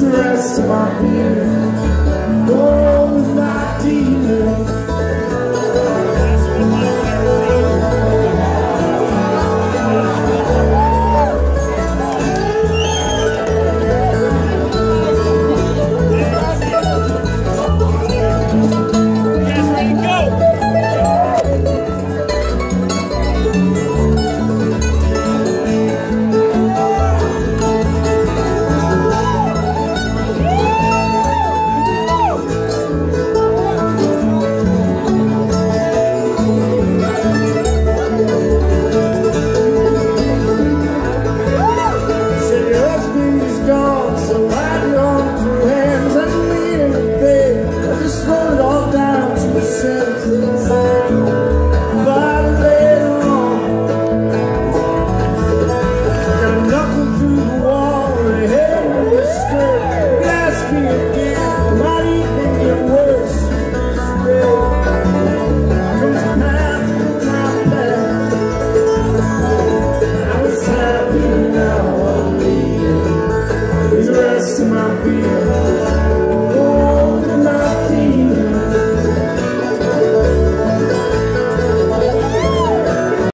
the rest of my fear. Oh, Maria.